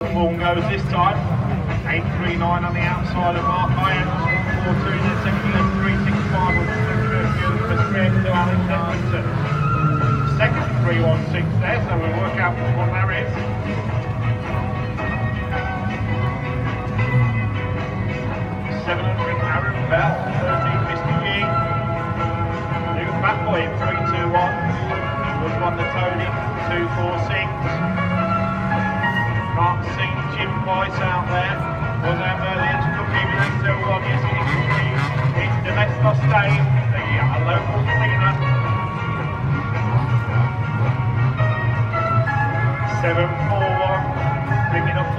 Ball goes this time. 839 on the outside of Mark Iron. 4 2 the second 365 on the second to Alan Edmonton. Second 316 there, so we'll work out what that is. Seven hundred Aaron Bell, thirteen Mr. Yee. New fat boy in three two one. Was one the Tony, two four six voice out there. Was Amberlynn cooking it's the staying the local cleaner. Seven four one, bringing up